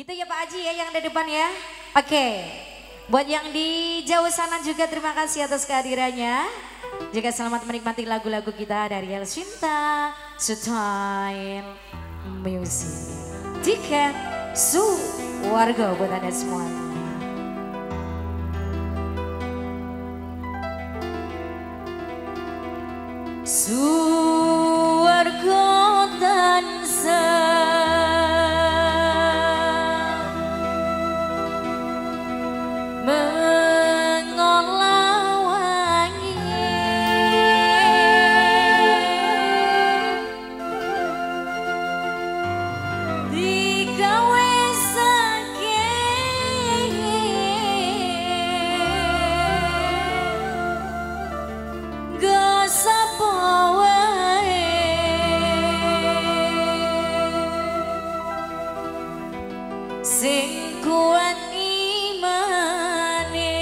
Gitu ya Pak Haji ya yang di depan ya. Oke. Buat yang di jauh sana juga terima kasih atas kehadirannya. Juga selamat menikmati lagu-lagu kita dari El Cinta, Style, Music. Tiket, Su, warga buat Anda semuanya. Suwarga sing kuat imane.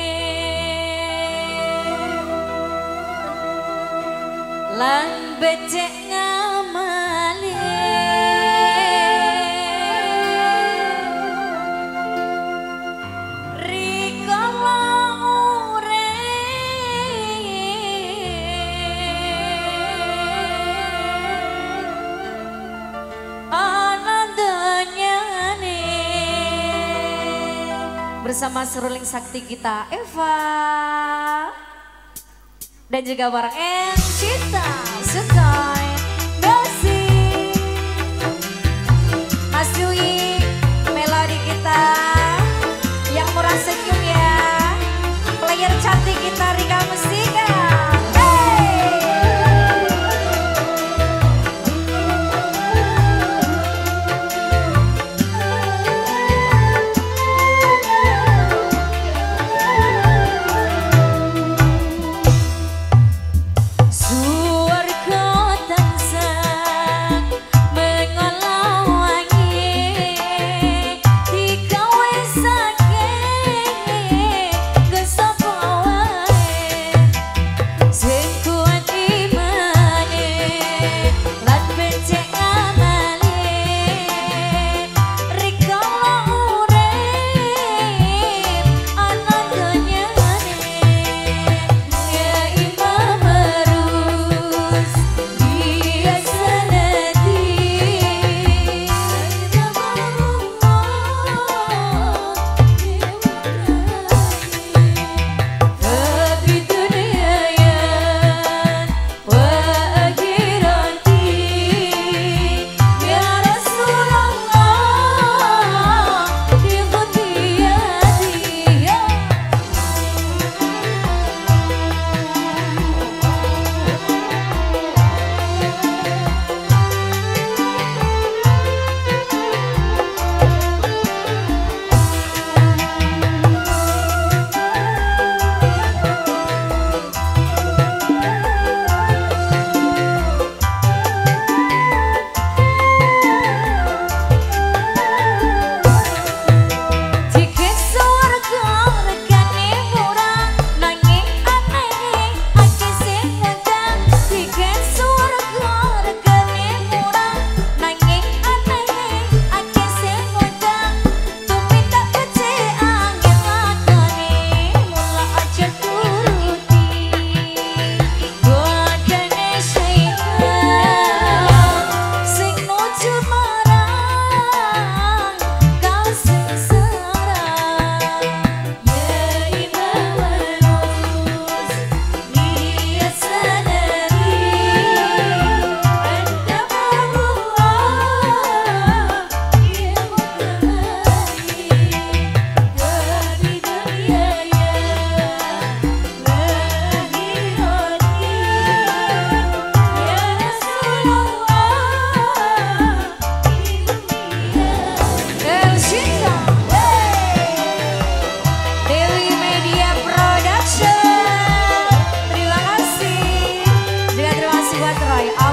Lan becek bersama seruling sakti kita Eva. Dan juga bareng Encita Sekai Teatraj.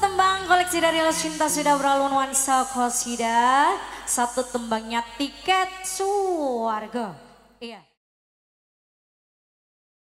Tembang koleksi dari Cinta sudah berlalu nuansa kosida. Satu tembangnya tiket suarga. Iya.